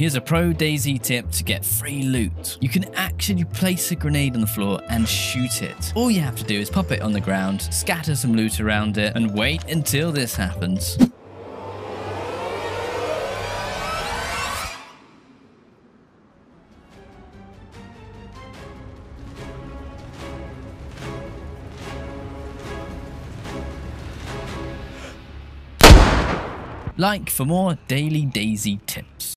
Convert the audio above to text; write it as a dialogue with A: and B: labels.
A: Here's a pro DayZ tip to get free loot. You can actually place a grenade on the floor and shoot it. All you have to do is pop it on the ground, scatter some loot around it, and wait until this happens. Like for more daily DayZ tips.